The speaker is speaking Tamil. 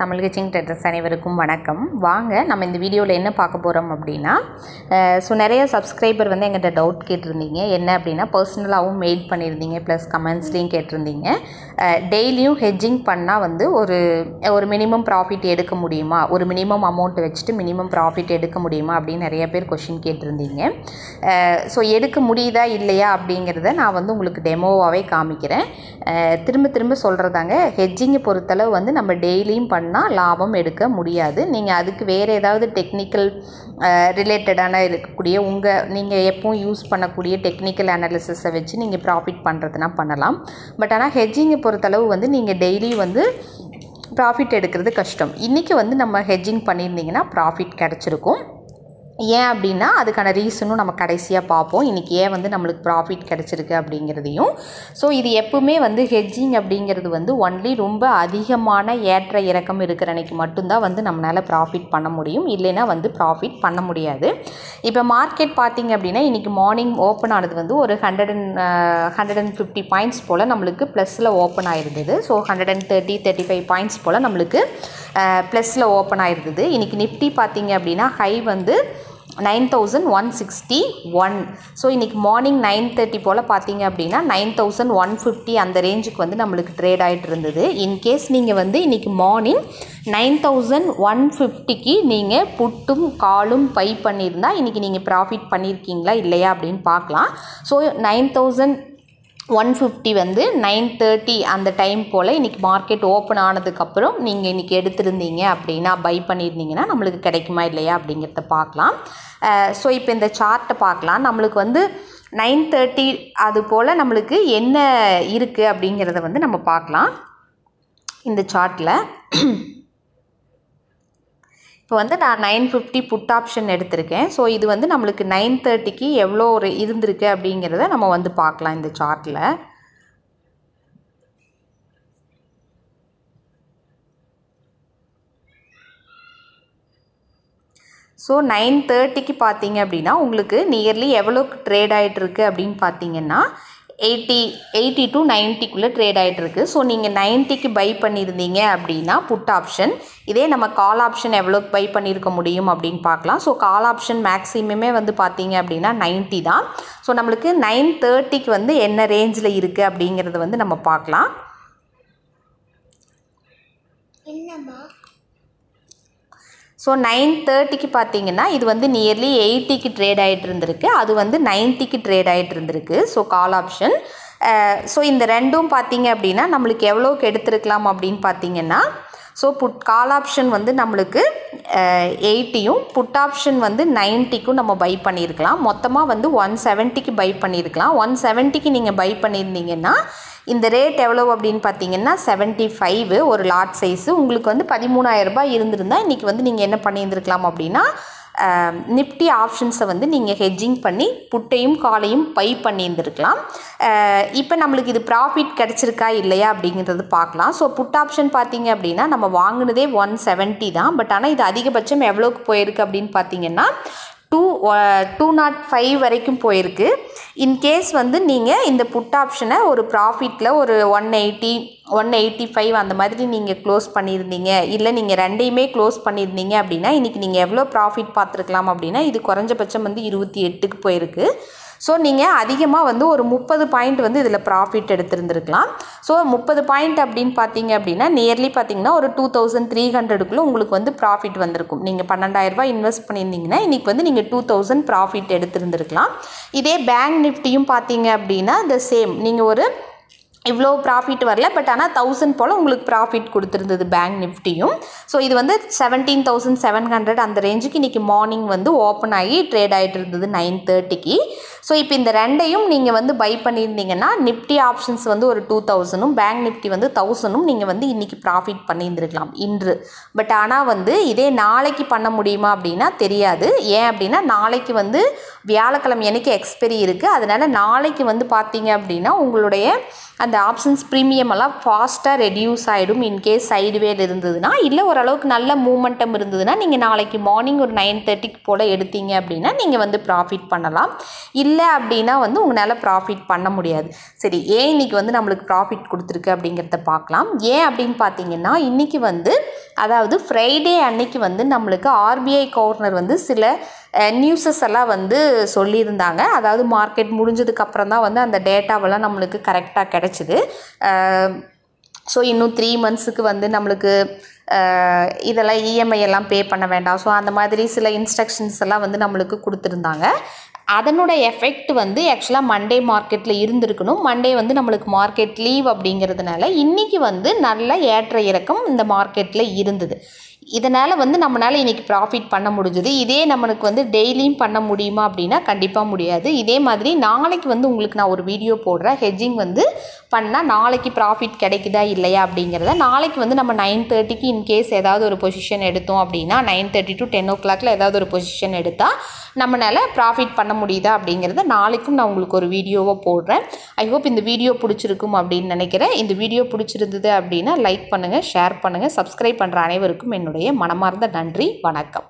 தமிழ் கிச்சிங் டெட்ரஸ் அனைவருக்கும் வணக்கம். வாங்க நம்ம இந்த வீடியோவில் என்ன பார்க்க போகிறோம் அப்படின்னா ஸோ நிறைய சப்ஸ்கிரைபர் வந்து எங்கிட்ட டவுட் கேட்டிருந்தீங்க. என்ன அப்படின்னா பர்சனலாகவும் மெயில் பண்ணியிருந்தீங்க ப்ளஸ் கமெண்ட்ஸ்லேயும் கேட்டிருந்தீங்க. டெய்லியும் ஹெஜ்ஜிங் பண்ணால் வந்து ஒரு ஒரு மினிமம் ப்ராஃபிட் எடுக்க முடியுமா? ஒரு மினிமம் அமௌண்ட் வச்சுட்டு மினிமம் ப்ராஃபிட் எடுக்க முடியுமா? அப்படின்னு நிறைய பேர் கொஷின் கேட்டிருந்தீங்க. ஸோ எடுக்க முடியுதா? இல்லையா? அப்படிங்கிறத நான் வந்து உங்களுக்கு டெமோவாகவே காமிக்கிறேன். திரும்ப திரும்ப சொல்கிறதாங்க ஹெட்ஜிங்கை பொறுத்தளவு வந்து நம்ம டெய்லியும் பண்ணால் லாபம் எடுக்க முடியாது. நீங்கள் அதுக்கு வேறு ஏதாவது டெக்னிக்கல் ரிலேட்டடான இருக்கக்கூடிய உங்கள் நீங்கள் எப்பவும் யூஸ் பண்ணக்கூடிய டெக்னிக்கல் அனாலிசிஸை வச்சு நீங்கள் ப்ராஃபிட் பண்ணுறதுனா பண்ணலாம். பட் ஆனால் ஹெஜ்ஜிங்கை பொறுத்தளவு வந்து நீங்கள் டெய்லி வந்து ப்ராஃபிட் எடுக்கிறது கஷ்டம். இன்றைக்கி வந்து நம்ம ஹெட்ஜிங் பண்ணியிருந்தீங்கன்னா ப்ராஃபிட் கிடச்சிருக்கும். ஏன் அப்படின்னா அதுக்கான ரீசனும் நம்ம கடைசியாக பார்ப்போம். இன்றைக்கி ஏன் வந்து நம்மளுக்கு ப்ராஃபிட் கிடச்சிருக்கு அப்படிங்கிறதையும். ஸோ இது எப்பவுமே வந்து ஹெட்ஜிங் அப்படிங்கிறது வந்து ஒன்லி ரொம்ப அதிகமான ஏற்ற இறக்கம் இருக்கிற அன்றைக்கி மட்டும்தான் வந்து நம்மளால் ப்ராஃபிட் பண்ண முடியும். இல்லைன்னா வந்து ப்ராஃபிட் பண்ண முடியாது. இப்போ மார்க்கெட் பார்த்திங்க அப்படின்னா இன்றைக்கி மார்னிங் ஓப்பன் ஆனது வந்து ஒரு hundred and hundred and fifty points போல் நம்மளுக்கு ப்ளஸில் open ஆயிருந்தது. So hundred and thirty thirty five points போல் நம்மளுக்கு ப்ளஸில் ஓப்பன் ஆயிருந்தது. இன்றைக்கி நிஃப்டி பார்த்திங்க அப்படின்னா ஹை வந்து nine thousand one sixty one. So இன்றைக்கி மார்னிங் நைன் தேர்ட்டி போல் பார்த்தீங்க அப்படின்னா நைன் தௌசண்ட் ஒன் ஃபிஃப்டி அந்த ரேஞ்சுக்கு வந்து நம்மளுக்கு ட்ரேட் ஆகிட்டு இருந்தது. இன்கேஸ் நீங்கள் வந்து இன்றைக்கி மார்னிங் நைன் தௌசண்ட் ஒன் ஃபிஃப்டிக்கு நீங்கள் புட்டும் காலும் பை பண்ணியிருந்தால் இன்றைக்கி நீங்கள் ப்ராஃபிட் பண்ணியிருக்கீங்களா இல்லையா அப்படின்னு பார்க்கலாம். So nine thousand one fifty வந்து நைன் தேர்ட்டி அந்த டைம் போல் இன்றைக்கி மார்க்கெட் ஓப்பன் ஆனதுக்கப்புறம் நீங்கள் இன்றைக்கி எடுத்திருந்தீங்க அப்படின்னா பை பண்ணியிருந்தீங்கன்னா நம்மளுக்கு கிடைக்குமா இல்லையா அப்படிங்கிறத பார்க்கலாம். ஸோ இப்போ இந்த சார்ட்டை பார்க்கலாம். நம்மளுக்கு வந்து நைன் தேர்ட்டி அது போல் நம்மளுக்கு என்ன இருக்குது அப்படிங்கிறத வந்து நம்ம பார்க்கலாம். இந்த சார்ட்டில் இப்போ வந்து நான் நைன் ஃபிஃப்டி புட் ஆப்ஷன் எடுத்திருக்கேன். ஸோ இது வந்து நம்மளுக்கு நைன் தேர்ட்டிக்கு எவ்வளோ ஒரு இருந்திருக்கு அப்படிங்கிறத நம்ம வந்து பார்க்கலாம் இந்த சார்ட்டில் ஸோ நைன் தேர்ட்டிக்கு பார்த்தீங்க அப்படின்னா உங்களுக்கு நியர்லி எவ்வளோக்கு ட்ரேட் ஆகிட்டுருக்கு அப்படின்னு பார்த்தீங்கன்னா எயிட்டி எயிட்டி டு நைன்ட்டிக்குள்ளே ட்ரேட் ஆகிட்டுருக்கு ஸோ நீங்கள் நைன்ட்டிக்கு பை பண்ணியிருந்தீங்க அப்படின்னா புட் ஆப்ஷன் இதே நம்ம கால் ஆப்ஷன் எவ்வளோக்கு பை பண்ணியிருக்க முடியும் அப்படின்னு பார்க்கலாம். ஸோ கால் ஆப்ஷன் மேக்ஸிமமே வந்து பார்த்தீங்க அப்படின்னா நைன்ட்டி தான். ஸோ நம்மளுக்கு நைன் தேர்ட்டிக்கு வந்து என்ன ரேஞ்சில் இருக்குது அப்படிங்கிறத வந்து நம்ம பார்க்கலாம். என்னம்மா? ஸோ நைன் தேர்ட்டிக்கு பார்த்தீங்கன்னா இது வந்து நியர்லி எயிட்டிக்கு ட்ரேட் ஆகிட்டு இருந்திருக்கு. அது வந்து நைன்ட்டிக்கு ட்ரேட் ஆகிட்டு இருந்திருக்கு. ஸோ கால் ஆப்ஷன் ஸோ இந்த ரெண்டும் பார்த்தீங்க அப்படின்னா நம்மளுக்கு எவ்வளோக்கு எடுத்திருக்கலாம் அப்படின்னு பார்த்தீங்கன்னா ஸோ புட் கால் ஆப்ஷன் வந்து நம்மளுக்கு எயிட்டியும் புட் ஆப்ஷன் வந்து நைன்ட்டிக்கும் நம்ம பை பண்ணியிருக்கலாம். மொத்தமாக வந்து ஒன் செவன்ட்டிக்கு பை பண்ணியிருக்கலாம். ஒன் செவன்ட்டிக்கு நீங்கள் பை பண்ணியிருந்தீங்கன்னா இந்த ரேட் எவ்வளோ அப்படின்னு பார்த்தீங்கன்னா செவன்ட்டி ஃபைவ் ஒரு லாட் சைஸு உங்களுக்கு வந்து பதிமூணாயிரரூபா இருந்திருந்தால் இன்றைக்கி வந்து நீங்கள் என்ன பண்ணியிருந்துருக்கலாம் அப்படின்னா நிப்டி ஆப்ஷன்ஸை வந்து நீங்கள் ஹெட்ஜிங் பண்ணி புட்டையும் காலையும் பை பண்ணியிருந்துருக்கலாம். இப்போ நம்மளுக்கு இது ப்ராஃபிட் கிடச்சிருக்கா இல்லையா அப்படிங்கிறது பார்க்கலாம். ஸோ புட் ஆப்ஷன் பார்த்தீங்க அப்படின்னா நம்ம வாங்கினதே ஒன் செவன்ட்டி தான். பட் ஆனால் இது அதிகபட்சம் எவ்வளோக்கு போயிருக்கு அப்படின்னு பார்த்தீங்கன்னா டூ நாட் ஃபைவ் வரைக்கும் போயிருக்கு. இன்கேஸ் வந்து நீங்கள் இந்த புட் ஆப்ஷனை ஒரு ப்ராஃபிட்டில் ஒரு one eighty one eighty five அந்த மாதிரி நீங்கள் க்ளோஸ் பண்ணியிருந்தீங்க. இல்லை நீங்கள் ரெண்டையுமே க்ளோஸ் பண்ணியிருந்தீங்க அப்படின்னா இன்றைக்கி நீங்கள் எவ்வளோ ப்ராஃபிட் பார்த்துருக்கலாம் அப்படின்னா இது குறைஞ்சபட்சம் வந்து இருபத்தி எட்டுக்கு போயிருக்கு. ஸோ நீங்கள் அதிகமாக வந்து ஒரு முப்பது பாயிண்ட் வந்து இதில் ப்ராஃபிட் எடுத்திருந்துருக்கலாம். ஸோ முப்பது பாயிண்ட் அப்படின்னு பார்த்தீங்க அப்படின்னா நியர்லி பார்த்தீங்கன்னா ஒரு டூ தௌசண்ட் த்ரீ ஹண்ட்ரடுக்குள்ளே உங்களுக்கு வந்து ப்ராஃபிட் வந்திருக்கும். நீங்கள் பன்னெண்டாயிரரூபா இன்வெஸ்ட் பண்ணியிருந்தீங்கன்னா இன்றைக்கி வந்து நீங்கள் டூ தௌசண்ட் ப்ராஃபிட் எடுத்திருந்துருக்கலாம். இதே பேங்க் நிஃப்டியும் பார்த்தீங்க அப்படின்னா த சேம் நீங்கள் ஒரு இவ்வளோ ப்ராஃபிட் வரல பட் ஆனால் தௌசண்ட் போல் உங்களுக்கு ப்ராஃபிட் கொடுத்துருந்தது பேங்க் நிஃப்டியும் ஸோ இது வந்து செவன்டீன் தௌசண்ட் செவன் ஹண்ட்ரட் அந்த ரேஞ்சுக்கு இன்றைக்கி மார்னிங் வந்து ஓப்பன் ஆகி ட்ரேட் ஆகிட்டு இருந்தது நைன் தேர்ட்டிக்கு ஸோ இப்போ இந்த ரெண்டையும் நீங்கள் வந்து பை பண்ணியிருந்தீங்கன்னா நிஃப்டி ஆப்ஷன்ஸ் வந்து ஒரு டூ தௌசண்டும் பேங்க் நிஃப்டி வந்து தௌசண்டும் நீங்கள் வந்து இன்றைக்கி ப்ராஃபிட் பண்ணியிருந்துருக்கலாம் இன்று. பட் ஆனால் வந்து இதே நாளைக்கு பண்ண முடியுமா அப்படின்னா தெரியாது. ஏன் அப்படின்னா நாளைக்கு வந்து வியாழக்கிழமை எனக்கு எக்ஸ்பெரி இருக்குது அதனால் நாளைக்கு வந்து பார்த்தீங்க அப்படின்னா உங்களுடைய அந்த ஆப்ஷன்ஸ் ப்ரீமியம் எல்லாம் ஃபாஸ்ட்டாக ரெடியூஸ் ஆகிடும் இன்கேஸ் சைடுவேல் இருந்ததுன்னா இல்லை ஓரளவுக்கு நல்ல மூமெண்டம் இருந்ததுன்னா நீங்கள் நாளைக்கு மார்னிங் ஒரு நைன் தேர்ட்டிக்கு போல் எடுத்தீங்க அப்படின்னா நீங்கள் வந்து ப்ராஃபிட் பண்ணலாம். இல்லை அப்படின்னா வந்து உங்களால் ப்ராஃபிட் பண்ண முடியாது. சரி ஏன் இன்னைக்கு வந்து நம்மளுக்கு ப்ராஃபிட் கொடுத்துருக்கு அப்படிங்கிறத பார்க்கலாம். ஏன் அப்படின்னு பார்த்தீங்கன்னா இன்றைக்கி வந்து அதாவது ஃப்ரைடே அன்னைக்கு வந்து நம்மளுக்கு ஆர்பிஐ கவர்னர் வந்து சில நியூஸஸ் எல்லாம் வந்து சொல்லியிருந்தாங்க. அதாவது மார்க்கெட் முடிஞ்சதுக்கப்புறம் தான் வந்து அந்த டேட்டாவெல்லாம் நம்மளுக்கு கரெக்டாக கிடச்சிது. ஸோ இன்னும் த்ரீ மந்த்ஸுக்கு வந்து நம்மளுக்கு இதெல்லாம் இஎம்ஐ எல்லாம் பே பண்ண வேண்டாம். ஸோ அந்த மாதிரி சில இன்ஸ்ட்ரக்ஷன்ஸ் எல்லாம் வந்து நம்மளுக்கு கொடுத்துருந்தாங்க. அதனோட எஃபெக்ட் வந்து ஆக்சுவலாக மண்டே மார்க்கெட்டில் இருந்திருக்கணும். மண்டே வந்து நம்மளுக்கு மார்க்கெட் லீவ் அப்படிங்கிறதுனால இன்றைக்கி வந்து நல்ல ஏற்ற இறக்கம் இந்த மார்க்கெட்டில் இருந்தது. இதனால் வந்து நம்மளால் இன்றைக்கி ப்ராஃபிட் பண்ண முடிஞ்சுது. இதே நம்மளுக்கு வந்து டெய்லியும் பண்ண முடியுமா அப்படின்னா கண்டிப்பாக முடியாது. இதே மாதிரி நாளைக்கு வந்து உங்களுக்கு நான் ஒரு வீடியோ போடுறேன். ஹெட்ஜிங் வந்து பண்ணால் நாளைக்கு ப்ராஃபிட் கிடைக்குதா இல்லையா அப்படிங்கிறத நாளைக்கு வந்து நம்ம நைன் தேர்ட்டிக்கு இன்கேஸ் ஏதாவது ஒரு பொசிஷன் எடுத்தோம் அப்படின்னா நைன் தேர்ட்டி டு டென் ஓ கிளாக்ல ஏதாவது ஒரு பொசிஷன் எடுத்தால் நம்மளால் ப்ராஃபிட் பண்ண முடியுதா அப்படிங்கிறத நாளைக்கும் நான் உங்களுக்கு ஒரு வீடியோவை போடுறேன். ஐ ஹோப் இந்த வீடியோ பிடிச்சிருக்கும் அப்படின்னு நினைக்கிறேன். இந்த வீடியோ பிடிச்சிருந்தது அப்படின்னா லைக் பண்ணுங்கள் ஷேர் பண்ணுங்கள் சப்ஸ்கிரைப் பண்ணுற அனைவருக்கும் என்னுடைய மனமார்ந்த நன்றி வணக்கம்.